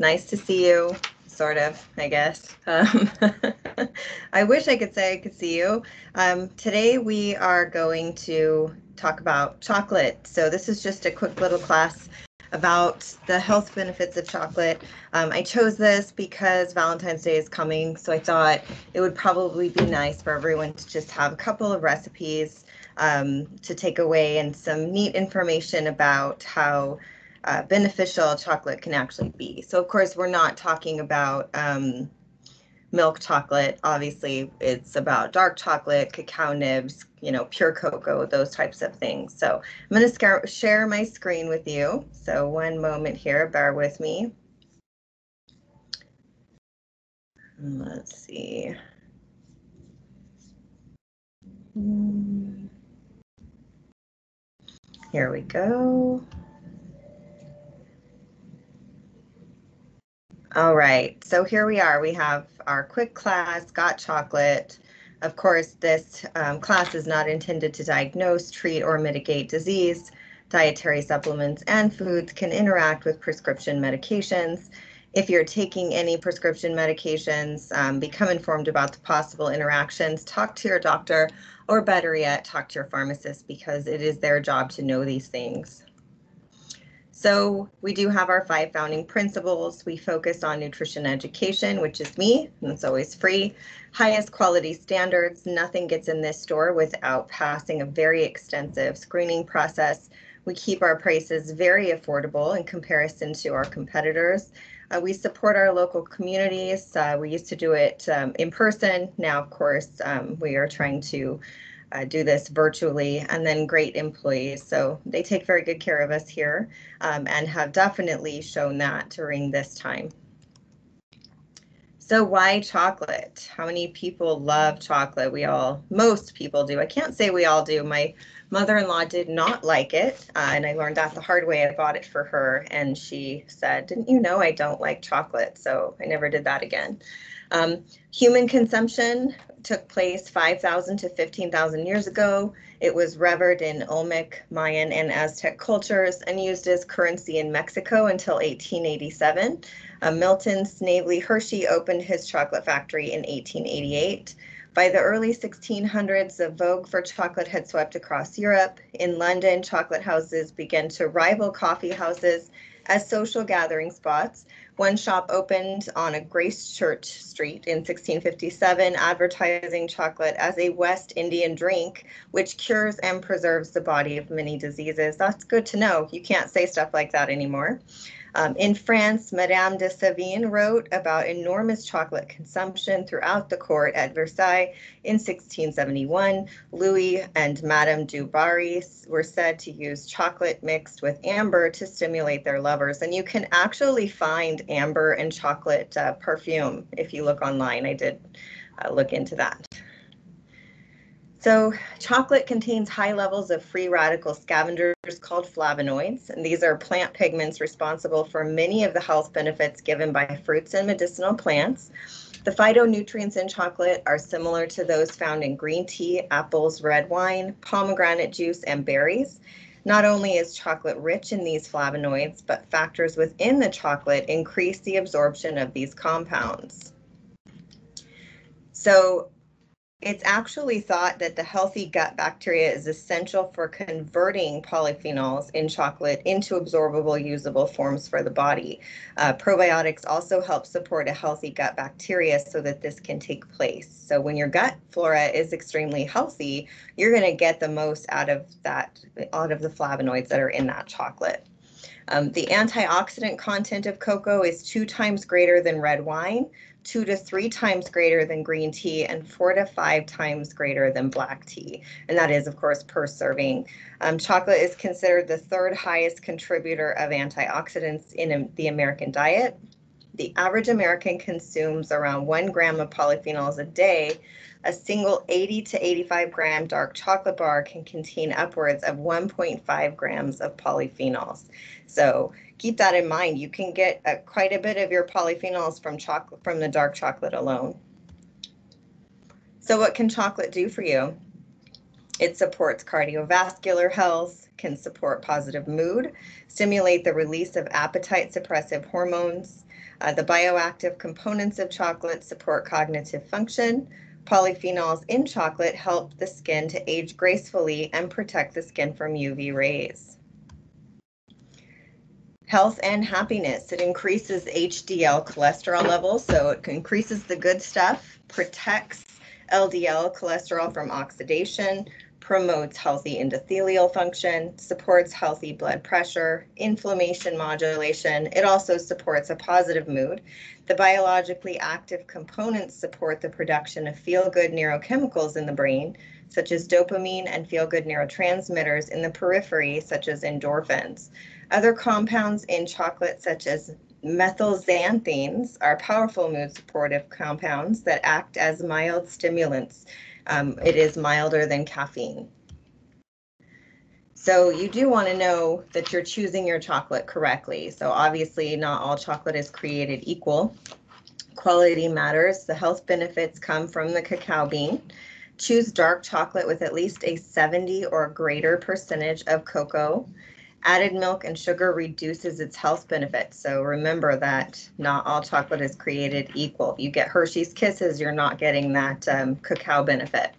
Nice to see you, sort of, I guess. Um, I wish I could say I could see you. Um, today we are going to talk about chocolate. So this is just a quick little class about the health benefits of chocolate. Um, I chose this because Valentine's Day is coming, so I thought it would probably be nice for everyone to just have a couple of recipes um, to take away and some neat information about how uh, beneficial chocolate can actually be. So of course, we're not talking about um, milk chocolate. Obviously, it's about dark chocolate, cacao nibs, you know, pure cocoa, those types of things. So I'm going to share my screen with you. So one moment here, bear with me. Let's see. Here we go. All right, so here we are. We have our quick class, got chocolate. Of course, this um, class is not intended to diagnose, treat, or mitigate disease. Dietary supplements and foods can interact with prescription medications. If you're taking any prescription medications, um, become informed about the possible interactions, talk to your doctor, or better yet, talk to your pharmacist because it is their job to know these things. So we do have our five founding principles. We focus on nutrition education, which is me, and it's always free. Highest quality standards. Nothing gets in this store without passing a very extensive screening process. We keep our prices very affordable in comparison to our competitors. Uh, we support our local communities. Uh, we used to do it um, in person. Now, of course, um, we are trying to uh, do this virtually, and then great employees. So they take very good care of us here um, and have definitely shown that during this time. So why chocolate? How many people love chocolate? We all, most people do. I can't say we all do. My mother-in-law did not like it, uh, and I learned that the hard way. I bought it for her, and she said, didn't you know I don't like chocolate? So I never did that again. Um, human consumption took place 5,000 to 15,000 years ago. It was revered in Olmec, Mayan, and Aztec cultures and used as currency in Mexico until 1887. Uh, Milton Snavely Hershey opened his chocolate factory in 1888. By the early 1600s, the vogue for chocolate had swept across Europe. In London, chocolate houses began to rival coffee houses as social gathering spots, one shop opened on a Gracechurch Street in 1657, advertising chocolate as a West Indian drink, which cures and preserves the body of many diseases. That's good to know. You can't say stuff like that anymore. Um, in France, Madame de Sévigné wrote about enormous chocolate consumption throughout the court at Versailles in 1671. Louis and Madame du Barry were said to use chocolate mixed with amber to stimulate their lovers. And you can actually find amber and chocolate uh, perfume if you look online. I did uh, look into that. So chocolate contains high levels of free radical scavengers called flavonoids, and these are plant pigments responsible for many of the health benefits given by fruits and medicinal plants. The phytonutrients in chocolate are similar to those found in green tea, apples, red wine, pomegranate juice, and berries. Not only is chocolate rich in these flavonoids, but factors within the chocolate increase the absorption of these compounds. So it's actually thought that the healthy gut bacteria is essential for converting polyphenols in chocolate into absorbable, usable forms for the body. Uh, probiotics also help support a healthy gut bacteria so that this can take place. So when your gut flora is extremely healthy, you're going to get the most out of that, out of the flavonoids that are in that chocolate. Um, the antioxidant content of cocoa is two times greater than red wine, two to three times greater than green tea and four to five times greater than black tea. And that is, of course, per serving. Um, chocolate is considered the third highest contributor of antioxidants in the American diet. The average American consumes around one gram of polyphenols a day. A single 80 to 85 gram dark chocolate bar can contain upwards of 1.5 grams of polyphenols. So keep that in mind. You can get a, quite a bit of your polyphenols from chocolate from the dark chocolate alone. So what can chocolate do for you? It supports cardiovascular health, can support positive mood, stimulate the release of appetite suppressive hormones, Uh, the bioactive components of chocolate support cognitive function. Polyphenols in chocolate help the skin to age gracefully and protect the skin from UV rays. Health and happiness. It increases HDL cholesterol levels, so it increases the good stuff, protects LDL cholesterol from oxidation, promotes healthy endothelial function, supports healthy blood pressure, inflammation modulation. It also supports a positive mood. The biologically active components support the production of feel-good neurochemicals in the brain, such as dopamine and feel-good neurotransmitters in the periphery, such as endorphins. Other compounds in chocolate, such as methylxanthines, are powerful mood supportive compounds that act as mild stimulants um, it is milder than caffeine. So you do want to know that you're choosing your chocolate correctly. So obviously not all chocolate is created equal. Quality matters. The health benefits come from the cacao bean. Choose dark chocolate with at least a 70 or greater percentage of cocoa. Added milk and sugar reduces its health benefits. So remember that not all chocolate is created equal. You get Hershey's Kisses, you're not getting that um, cacao benefit.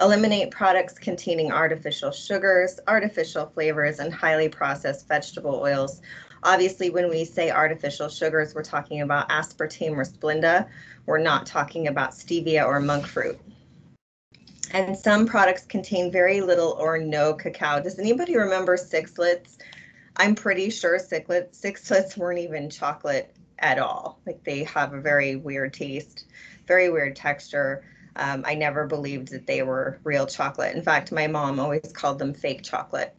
Eliminate products containing artificial sugars, artificial flavors, and highly processed vegetable oils. Obviously, when we say artificial sugars, we're talking about aspartame or Splenda. We're not talking about stevia or monk fruit and some products contain very little or no cacao. Does anybody remember sixlets? I'm pretty sure sixlets, sixlets weren't even chocolate at all. Like they have a very weird taste, very weird texture. Um, I never believed that they were real chocolate. In fact, my mom always called them fake chocolate.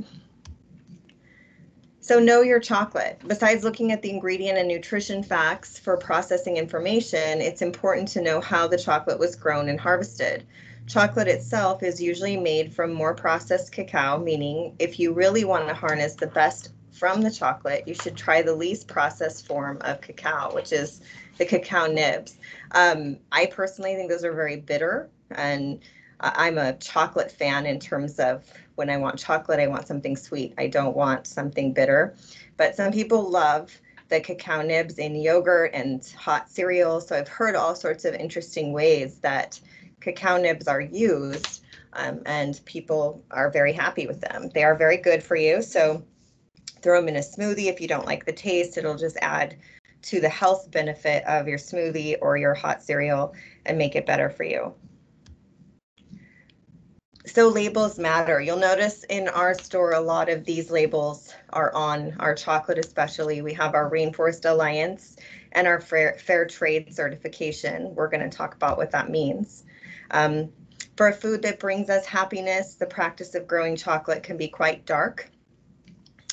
So know your chocolate. Besides looking at the ingredient and nutrition facts for processing information, it's important to know how the chocolate was grown and harvested. Chocolate itself is usually made from more processed cacao, meaning if you really want to harness the best from the chocolate, you should try the least processed form of cacao, which is the cacao nibs. Um, I personally think those are very bitter, and I'm a chocolate fan in terms of when I want chocolate, I want something sweet. I don't want something bitter. But some people love the cacao nibs in yogurt and hot cereal. So I've heard all sorts of interesting ways that cacao nibs are used um, and people are very happy with them. They are very good for you. So throw them in a smoothie. If you don't like the taste, it'll just add to the health benefit of your smoothie or your hot cereal and make it better for you. So labels matter. You'll notice in our store, a lot of these labels are on our chocolate, especially. We have our Rainforest Alliance and our fair, fair trade certification. We're going to talk about what that means. Um, for a food that brings us happiness, the practice of growing chocolate can be quite dark.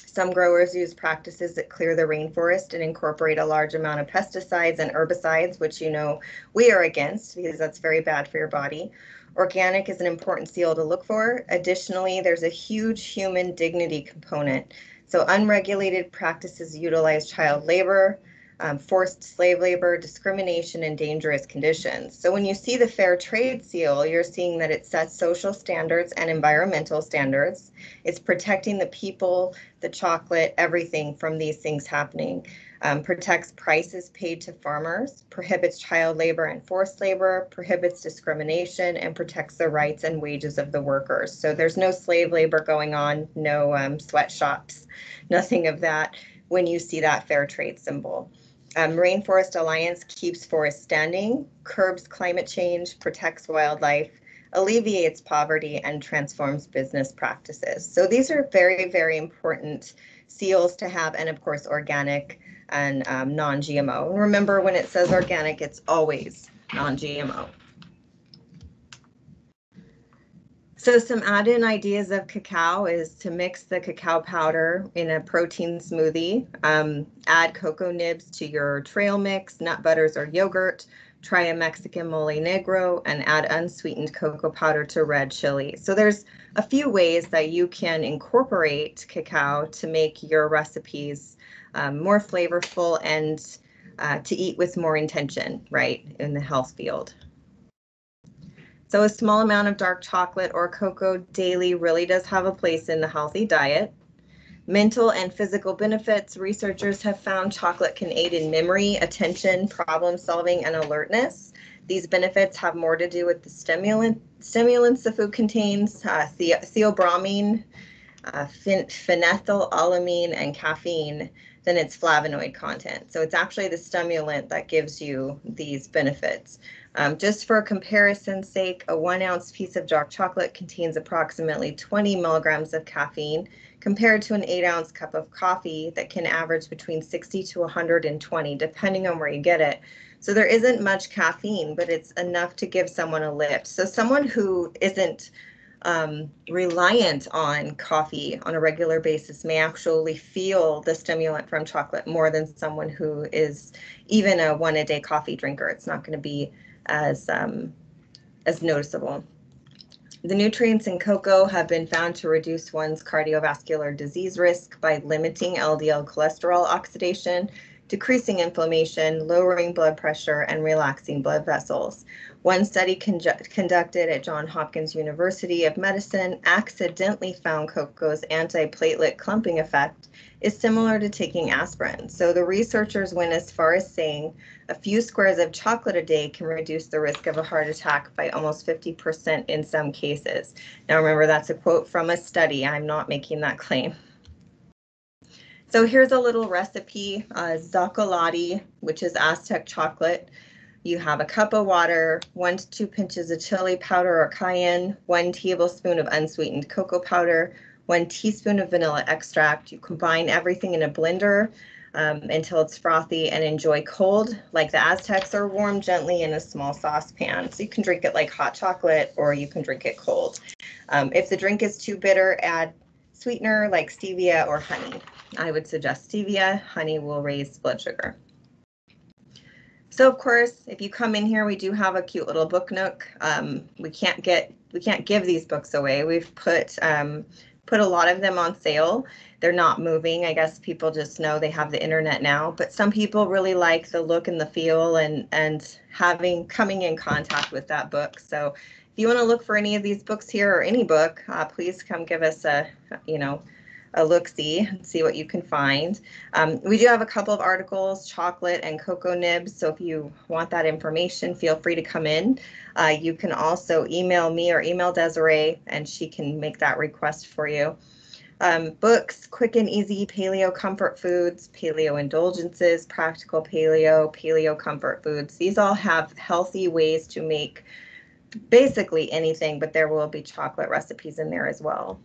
Some growers use practices that clear the rainforest and incorporate a large amount of pesticides and herbicides, which you know we are against because that's very bad for your body. Organic is an important seal to look for. Additionally, there's a huge human dignity component. So unregulated practices utilize child labor, um, forced slave labor, discrimination, and dangerous conditions. So when you see the Fair Trade Seal, you're seeing that it sets social standards and environmental standards. It's protecting the people, the chocolate, everything from these things happening. Um, protects prices paid to farmers, prohibits child labor and forced labor, prohibits discrimination, and protects the rights and wages of the workers. So there's no slave labor going on, no um, sweatshops, nothing of that when you see that fair trade symbol. Um, Rainforest Alliance keeps forests standing, curbs climate change, protects wildlife, alleviates poverty, and transforms business practices. So these are very, very important seals to have, and of course, organic and um, non-GMO. Remember, when it says organic, it's always non-GMO. So some add-in ideas of cacao is to mix the cacao powder in a protein smoothie, um, add cocoa nibs to your trail mix, nut butters or yogurt, try a Mexican mole negro, and add unsweetened cocoa powder to red chili. So there's a few ways that you can incorporate cacao to make your recipes um, more flavorful and uh, to eat with more intention, right, in the health field. So a small amount of dark chocolate or cocoa daily really does have a place in the healthy diet. Mental and physical benefits. Researchers have found chocolate can aid in memory, attention, problem solving, and alertness. These benefits have more to do with the stimulant, stimulants the food contains, uh, the, theobromine, uh, phenethylamine, and caffeine than its flavonoid content. So it's actually the stimulant that gives you these benefits. Um, just for comparison's sake, a one ounce piece of dark chocolate contains approximately 20 milligrams of caffeine compared to an eight ounce cup of coffee that can average between 60 to 120, depending on where you get it. So there isn't much caffeine, but it's enough to give someone a lift. So someone who isn't um, reliant on coffee on a regular basis may actually feel the stimulant from chocolate more than someone who is even a one a day coffee drinker. It's not going to be as um, as noticeable. The nutrients in cocoa have been found to reduce one's cardiovascular disease risk by limiting LDL cholesterol oxidation, decreasing inflammation, lowering blood pressure, and relaxing blood vessels. One study conducted at Johns Hopkins University of Medicine accidentally found cocoa's antiplatelet clumping effect is similar to taking aspirin. So the researchers went as far as saying a few squares of chocolate a day can reduce the risk of a heart attack by almost 50% in some cases. Now remember, that's a quote from a study. I'm not making that claim. So here's a little recipe, uh, which is Aztec chocolate. You have a cup of water, one to two pinches of chili powder or cayenne, one tablespoon of unsweetened cocoa powder, one teaspoon of vanilla extract. You combine everything in a blender um, until it's frothy and enjoy cold like the Aztecs or warm gently in a small saucepan. So you can drink it like hot chocolate or you can drink it cold. Um, if the drink is too bitter, add sweetener like stevia or honey. I would suggest stevia. Honey will raise blood sugar. So of course, if you come in here, we do have a cute little book nook. Um, we can't get we can't give these books away. We've put um, put a lot of them on sale. They're not moving. I guess people just know they have the internet now, but some people really like the look and the feel and and having coming in contact with that book. So if you want to look for any of these books here or any book, uh, please come give us a, you know, a look-see and see what you can find. Um, we do have a couple of articles, chocolate and cocoa nibs, so if you want that information, feel free to come in. Uh, you can also email me or email Desiree, and she can make that request for you. Um, books, quick and easy paleo comfort foods, paleo indulgences, practical paleo, paleo comfort foods. These all have healthy ways to make basically anything, but there will be chocolate recipes in there as well.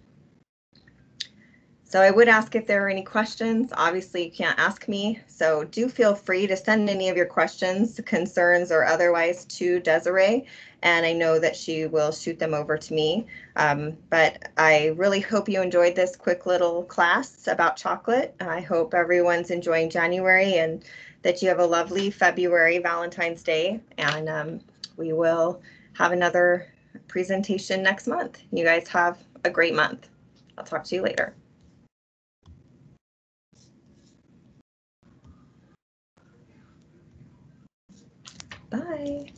So I would ask if there are any questions. Obviously, you can't ask me, so do feel free to send any of your questions, concerns, or otherwise to Desiree, and I know that she will shoot them over to me. Um, but I really hope you enjoyed this quick little class about chocolate. I hope everyone's enjoying January and that you have a lovely February Valentine's Day, and um, we will have another presentation next month. You guys have a great month. I'll talk to you later. Bye.